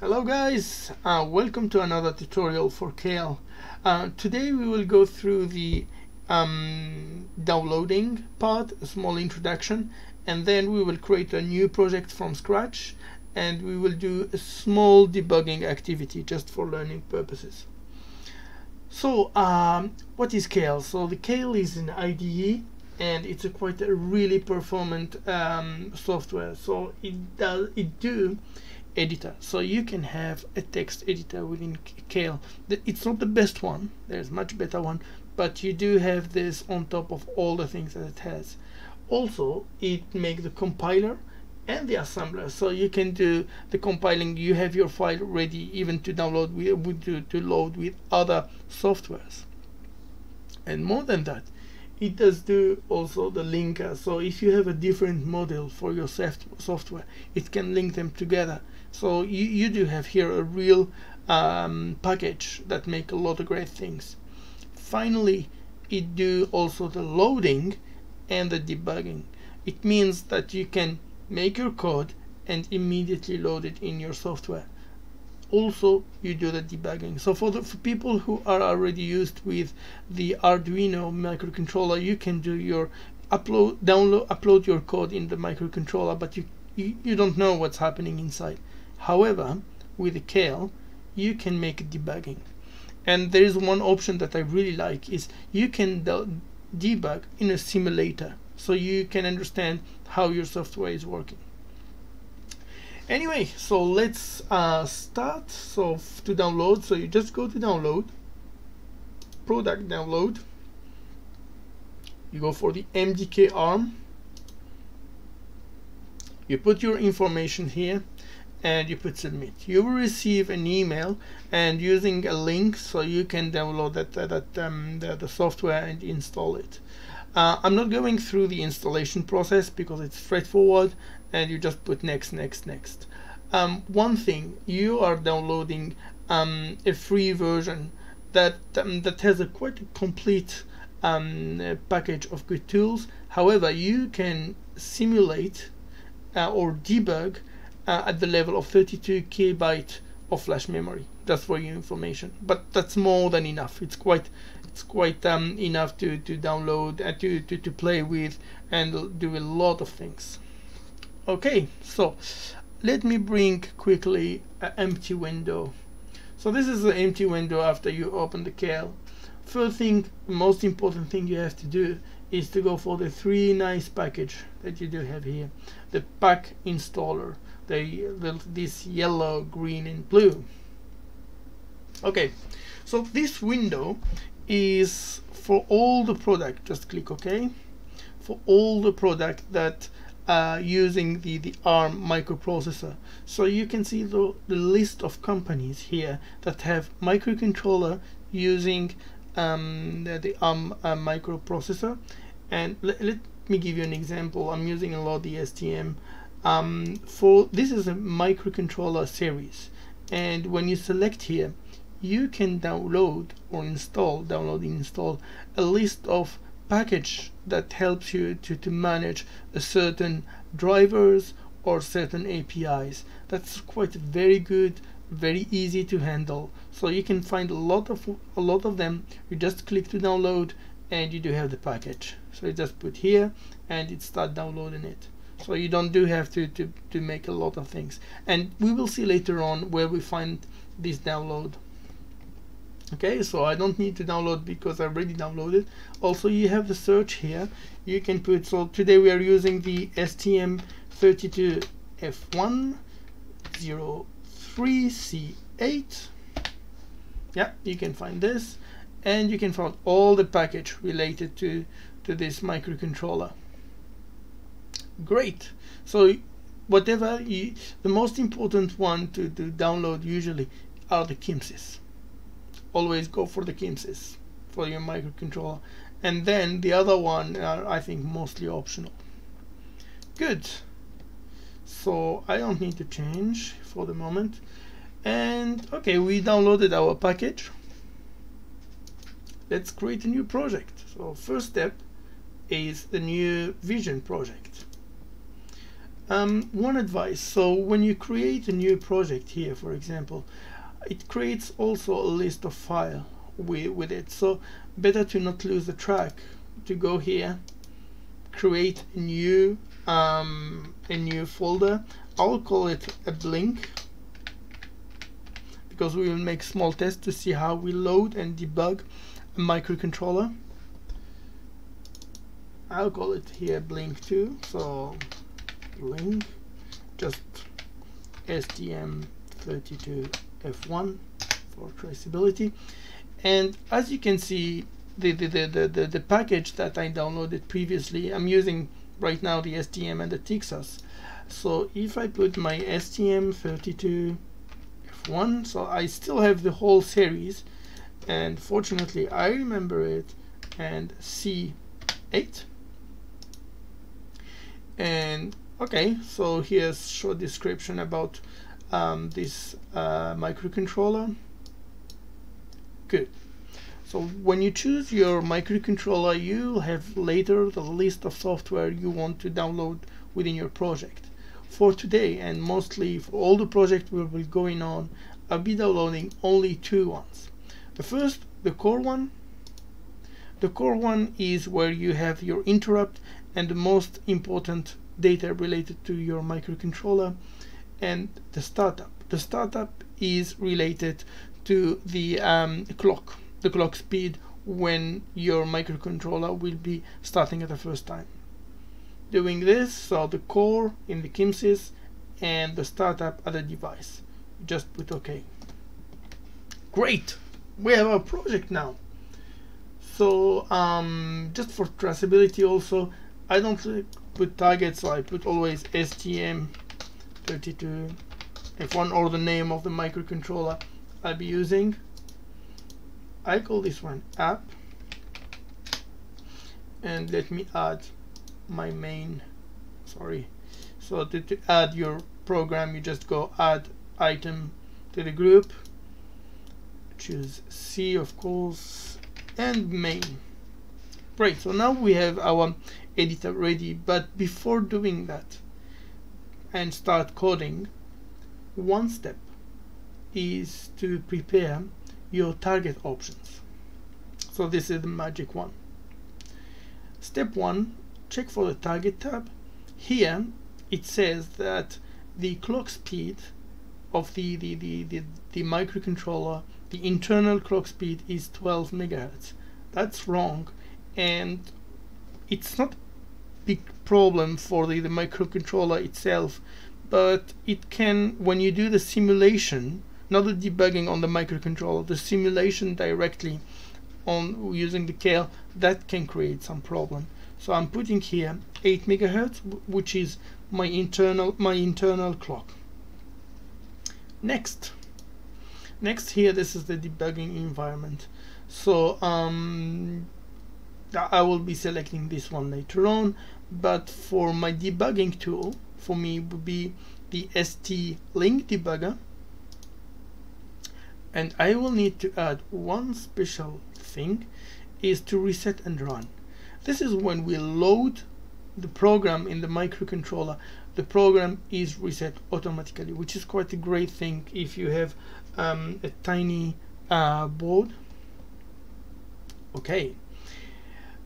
Hello guys, uh, welcome to another tutorial for Keil. Uh, today we will go through the um, downloading part, a small introduction, and then we will create a new project from scratch and we will do a small debugging activity just for learning purposes. So um, what is Keil? So the Keil is an IDE and it's a quite a really performant um, software. So it does it do editor. So you can have a text editor within Keil. It's not the best one. There's much better one but you do have this on top of all the things that it has. Also it makes the compiler and the assembler. So you can do the compiling. You have your file ready even to download with to, to load with other softwares. And more than that it does do also the linker. So if you have a different model for your soft software it can link them together so you, you do have here a real um, package that make a lot of great things. Finally it do also the loading and the debugging. It means that you can make your code and immediately load it in your software. Also you do the debugging. So for the for people who are already used with the Arduino microcontroller you can do your upload download upload your code in the microcontroller but you you, you don't know what's happening inside however with the Keil you can make debugging. And there is one option that I really like is you can debug in a simulator so you can understand how your software is working. Anyway so let's uh, start. So to download. So you just go to download product download. You go for the MDK ARM. You put your information here and you put submit you will receive an email and using a link so you can download that, that um, the, the software and install it uh, I'm not going through the installation process because it's straightforward and you just put next, next, next. Um, one thing, you are downloading um, a free version that um, that has a quite complete um, package of good tools. However, you can simulate uh, or debug uh, at the level of 32 kilobyte of flash memory. Just for your information, but that's more than enough. It's quite it's quite um, enough to, to download and uh, to, to, to play with and do a lot of things. Okay, so let me bring quickly an empty window. So this is the empty window after you open the Keil. First thing, most important thing you have to do is to go for the three nice package that you do have here. The pack installer, the, this yellow, green and blue. Okay, so this window is for all the product just click OK for all the product that uh, using the, the ARM microprocessor. So you can see the, the list of companies here that have microcontroller using um, the, the ARM uh, microprocessor. And let, let me give you an example. I'm using a lot the STM. Um, for This is a microcontroller series. And when you select here, you can download or install, download install a list of package that helps you to, to manage a certain drivers or certain APIs. That's quite very good, very easy to handle. So you can find a lot of a lot of them. You just click to download and you do have the package. So you just put here and it start downloading it. So you don't do have to, to, to make a lot of things. And we will see later on where we find this download. Okay so I don't need to download because I already downloaded. Also you have the search here. You can put so today we are using the STM32F103C8 yeah you can find this. And you can find all the package related to to this microcontroller great. So whatever you, the most important one to, to download usually are the CMSIS. Always go for the CMSIS for your microcontroller. And then the other one are I think mostly optional. Good. So I don't need to change for the moment. And okay we downloaded our package. Let's create a new project. So first step is the new vision project Um, one advice, so when you create a new project here, for example, it creates also a list of file with, with it. So better to not lose the track, to go here, create a new, um, a new folder. I'll call it a blink because we will make small tests to see how we load and debug a microcontroller. I'll call it here blink2 so blink just STM32F1 for traceability. And as you can see the, the, the, the, the package that I downloaded previously I'm using right now the STM and the Texas so if I put my STM32F1 so I still have the whole series and fortunately I remember it and C8 and okay so here's short description about um, this uh, microcontroller. Good. So when you choose your microcontroller you'll have later the list of software you want to download within your project. For today and mostly for all the projects we will be going on I'll be downloading only two ones. The first the core one. The core one is where you have your interrupt and the most important data related to your microcontroller and the startup. The startup is related to the um, clock, the clock speed when your microcontroller will be starting at the first time. Doing this, so the core in the CMSIS and the startup at the device. Just put OK. Great! We have our project now. So um, just for traceability also, I don't put target so I put always STM32 F1 or the name of the microcontroller I'll be using I call this one app. And let me add my main sorry. So to, to add your program you just go add item to the group. Choose C of course and main Great, so now we have our editor ready, but before doing that and start coding, one step is to prepare your target options. So this is the magic one. Step one, check for the target tab. Here it says that the clock speed of the, the, the, the, the microcontroller, the internal clock speed is 12 megahertz. That's wrong and it's not big problem for the, the microcontroller itself but it can when you do the simulation not the debugging on the microcontroller the simulation directly on using the Keil that can create some problem. So I'm putting here 8 megahertz which is my internal my internal clock. Next. Next here this is the debugging environment. So um, I will be selecting this one later on but for my debugging tool for me would be the ST-Link debugger. And I will need to add one special thing is to reset and run. This is when we load the program in the microcontroller the program is reset automatically which is quite a great thing if you have um, a tiny uh, board. Okay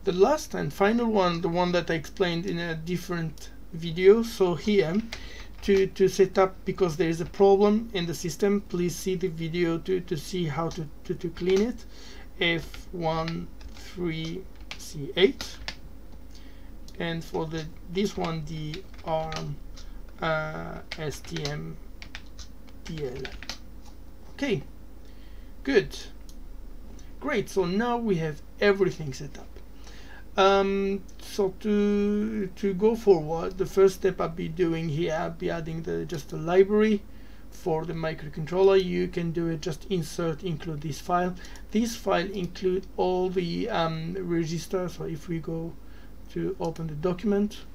the last and final one, the one that I explained in a different video. So here, to, to set up, because there is a problem in the system, please see the video to, to see how to, to, to clean it. F13C8. And for the this one, the ARM uh, STM DL. Okay, good. Great, so now we have everything set up. Um, so to to go forward, the first step I'll be doing here, I'll be adding the just a library for the microcontroller. You can do it just insert include this file. This file include all the um, registers. So if we go to open the document,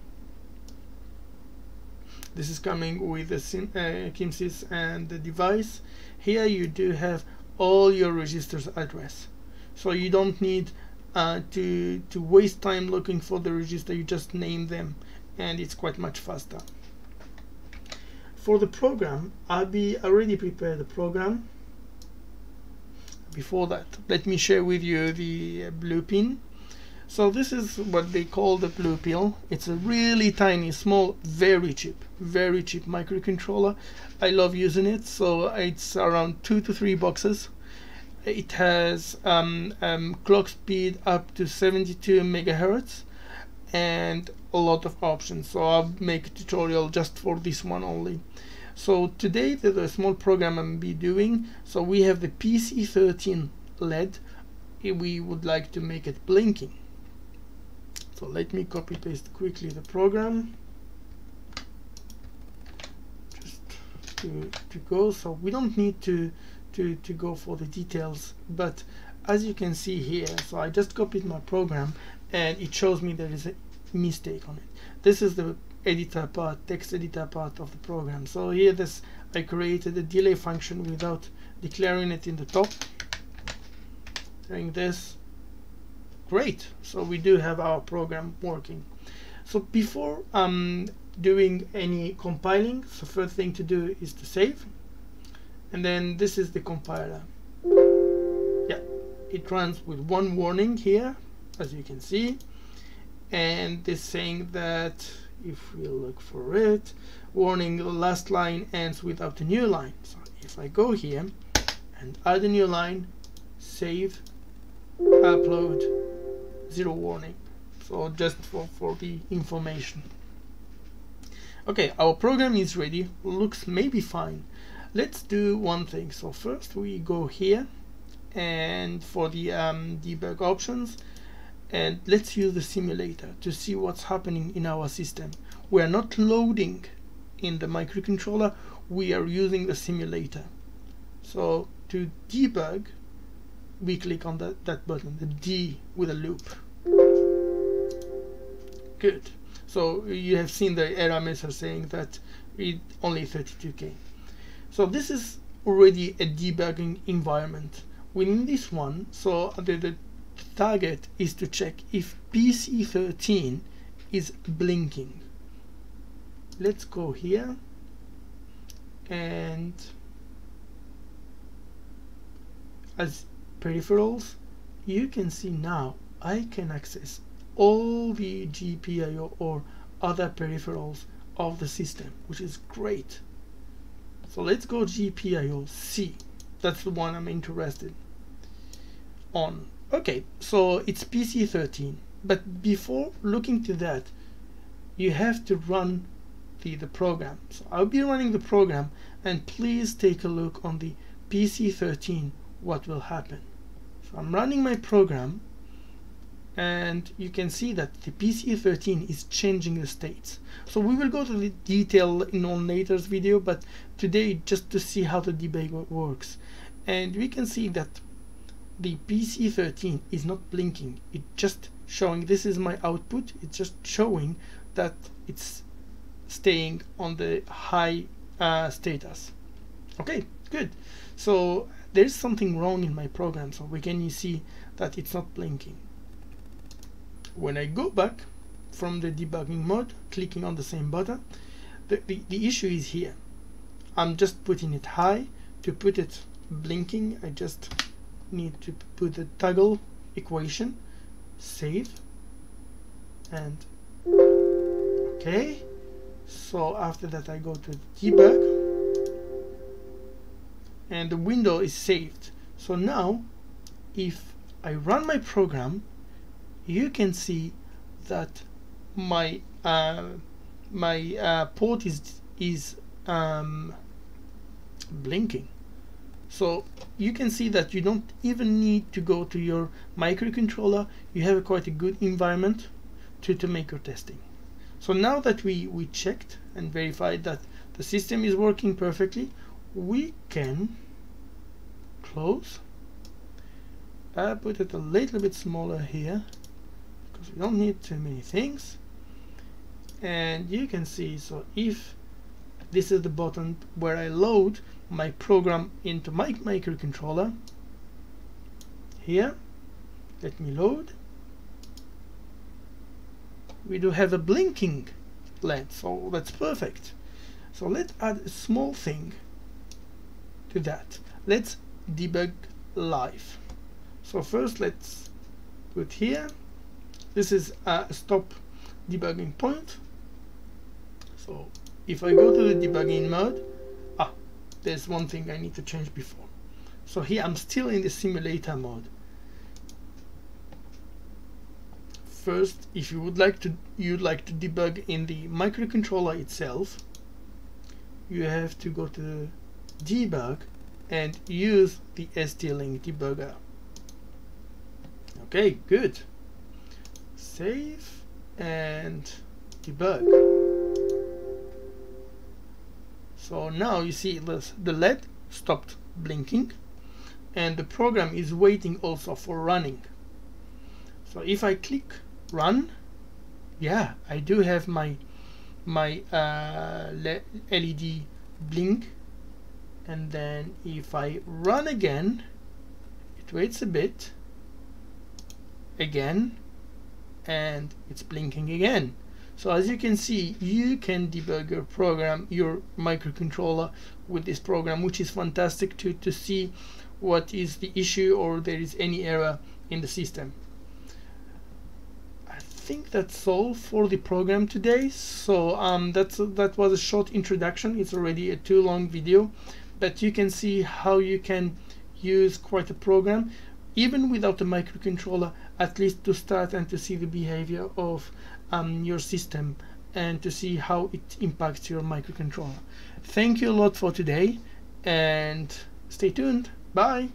this is coming with the sim, uh, CMSIS and the device. Here you do have all your registers address. So you don't need uh, to to waste time looking for the register you just name them and it's quite much faster. For the program I'll be already prepared the program. Before that let me share with you the blue pin. So this is what they call the blue pill. It's a really tiny small very cheap very cheap microcontroller. I love using it so it's around two to three boxes it has um, um, clock speed up to 72 megahertz and a lot of options. So I'll make a tutorial just for this one only. So today there's a small program I'm be doing. So we have the PC13 LED we would like to make it blinking. So let me copy paste quickly the program. Just to, to go. So we don't need to to to go for the details but as you can see here so I just copied my program and it shows me there is a mistake on it. This is the editor part, text editor part of the program. So here this I created a delay function without declaring it in the top. Doing this. Great. So we do have our program working. So before um, doing any compiling, the first thing to do is to save. And then this is the compiler. Yeah, it runs with one warning here, as you can see. And this saying that if we look for it warning the last line ends without a new line. So if I go here and add a new line save upload zero warning. So just for, for the information. Okay our program is ready. Looks maybe fine let's do one thing so first we go here and for the um, debug options and let's use the simulator to see what's happening in our system. We are not loading in the microcontroller, we are using the simulator. So to debug, we click on that, that button, the D with a loop. Good. So you have seen the error message saying that it only 32K. So this is already a debugging environment. Within this one, so the, the target is to check if PC13 is blinking. Let's go here and as peripherals you can see now I can access all the GPIO or other peripherals of the system which is great so let's go GPIO C that's the one I'm interested on Okay, so it's PC13, but before looking to that, you have to run the, the program. So I'll be running the program and please take a look on the PC13 what will happen. So I'm running my program and you can see that the PC13 is changing the states. So we will go to the detail in on later's video, but today just to see how the debug works. And we can see that the PC13 is not blinking. It's just showing this is my output. It's just showing that it's staying on the high uh, status. Okay good. So there's something wrong in my program so we can see that it's not blinking when I go back from the debugging mode clicking on the same button the, the, the issue is here. I'm just putting it high. To put it blinking I just need to put the toggle equation save and okay. So after that I go to debug and the window is saved. So now if I run my program you can see that my uh, my uh, port is is um, blinking so you can see that you don't even need to go to your microcontroller. You have quite a good environment to, to make your testing. So now that we, we checked and verified that the system is working perfectly, we can close. I put it a little bit smaller here we don't need too many things. And you can see, so if this is the button where I load my program into my microcontroller here let me load. We do have a blinking LED so that's perfect. So let's add a small thing to that. Let's debug live. So first let's put here this is a stop debugging point. So if I go to the debugging mode ah there's one thing I need to change before. So here I'm still in the simulator mode. First if you would like to you'd like to debug in the microcontroller itself you have to go to debug and use the ST-Link debugger. Okay good save and debug. So now you see the LED stopped blinking and the program is waiting also for running. So if I click run yeah I do have my my uh, LED blink. And then if I run again it waits a bit. Again and it's blinking again so as you can see you can debug your program your microcontroller with this program which is fantastic to, to see what is the issue or there is any error in the system I think that's all for the program today. So um, that's that was a short introduction. It's already a too long video, but you can see how you can use quite a program even without a microcontroller at least to start and to see the behavior of um, your system and to see how it impacts your microcontroller. Thank you a lot for today and stay tuned. Bye.